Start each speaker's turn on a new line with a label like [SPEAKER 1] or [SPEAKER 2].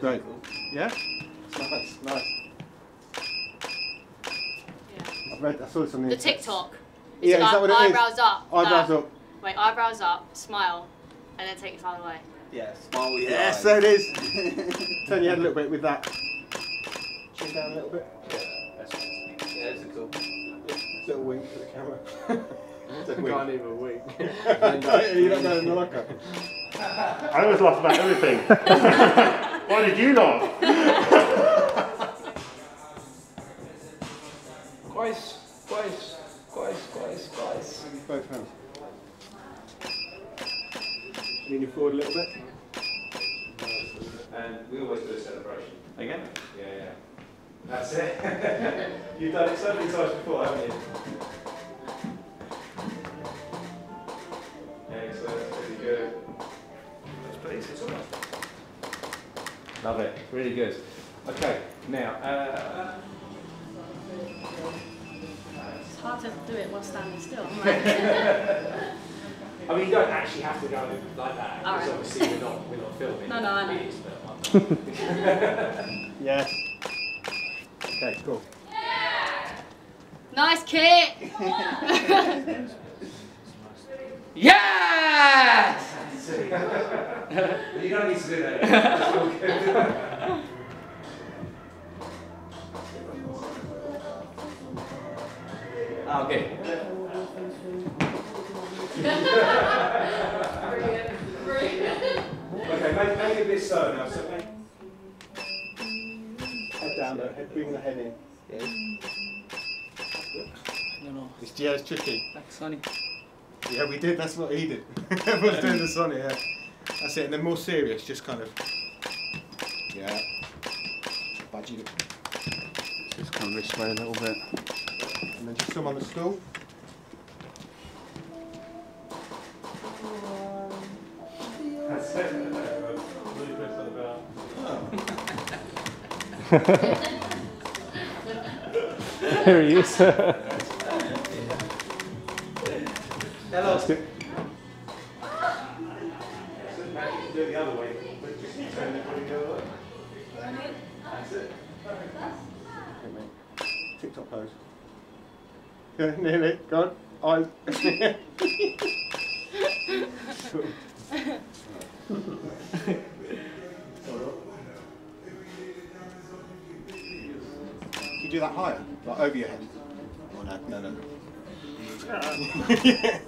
[SPEAKER 1] great. Yeah? Nice, nice.
[SPEAKER 2] Yeah.
[SPEAKER 1] I've read, I saw this on the
[SPEAKER 2] The
[SPEAKER 1] internet.
[SPEAKER 2] TikTok.
[SPEAKER 1] Yeah, is that what it is?
[SPEAKER 2] eyebrows up.
[SPEAKER 1] Eyebrows
[SPEAKER 2] no.
[SPEAKER 1] up.
[SPEAKER 2] Wait, eyebrows up, smile, and then take your phone away.
[SPEAKER 3] Yeah, smile with your
[SPEAKER 1] Yes,
[SPEAKER 3] eyes.
[SPEAKER 1] there it is. Turn your head a little bit with that. Chin down a little bit.
[SPEAKER 3] Yeah, that's cool.
[SPEAKER 1] Little wink to the camera.
[SPEAKER 4] I can't even wink.
[SPEAKER 1] you don't know the locker.
[SPEAKER 5] I always laugh about everything. Why did you laugh?
[SPEAKER 4] Twice, twice, twice, twice, twice.
[SPEAKER 1] Both hands. Lean you forward a little bit.
[SPEAKER 6] And we always do a celebration.
[SPEAKER 4] Again?
[SPEAKER 6] Yeah, yeah. That's it. You've done it so many times before, haven't you? Excellent, that's really good. That's please, it's almost.
[SPEAKER 4] Love it. Really good. Okay, now, uh,
[SPEAKER 2] It's hard to do it while standing still.
[SPEAKER 4] I mean, you don't actually have to go like that, because
[SPEAKER 2] right.
[SPEAKER 4] obviously we're not, we're not filming.
[SPEAKER 2] No, no, I know.
[SPEAKER 4] It is, but-
[SPEAKER 1] Yes. Okay, cool.
[SPEAKER 2] nice kick!
[SPEAKER 4] Yes!
[SPEAKER 6] But you don't need to do that. That's all good.
[SPEAKER 4] Ah, Okay.
[SPEAKER 6] Okay, make, make it a bit slow now. So make,
[SPEAKER 1] Head down though, head, bring the head in.
[SPEAKER 4] No, no,
[SPEAKER 1] It's, yeah, it's tricky.
[SPEAKER 4] that's funny.
[SPEAKER 1] Yeah, we did, that's what he did. Everyone's doing the Sonny, yeah. That's it, and then more serious, just kind of. Yeah. Budgie.
[SPEAKER 5] Just come this way a little bit.
[SPEAKER 1] And then just some on the stool.
[SPEAKER 6] that's it. Really press on the bell.
[SPEAKER 5] There he is.
[SPEAKER 6] Hello.
[SPEAKER 5] That's good.
[SPEAKER 6] Now do it the other way. But just turn it the other way. That's it.
[SPEAKER 1] TikTok pose. Yeah, nearly. Go on. Eyes. Can you do that higher? Like over your head? Oh no, no, no. yeah.